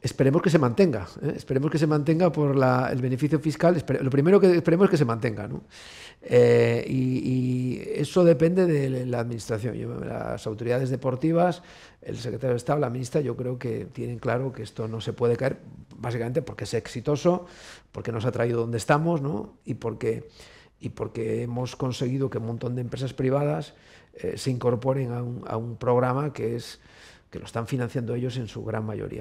Esperemos que se mantenga, ¿eh? esperemos que se mantenga por la, el beneficio fiscal. lo primero que esperemos es que se mantenga, ¿no? Eh, y, eso depende de la administración. las autoridades deportivas, el secretario de Estado, la ministra, yo creo que tienen claro que esto no se puede caer, básicamente porque es exitoso, porque nos ha traído donde estamos, ¿no? Y porque, y porque hemos conseguido que un montón de empresas privadas eh, se incorporen a un, a un programa que es que lo están financiando ellos en su gran mayoría.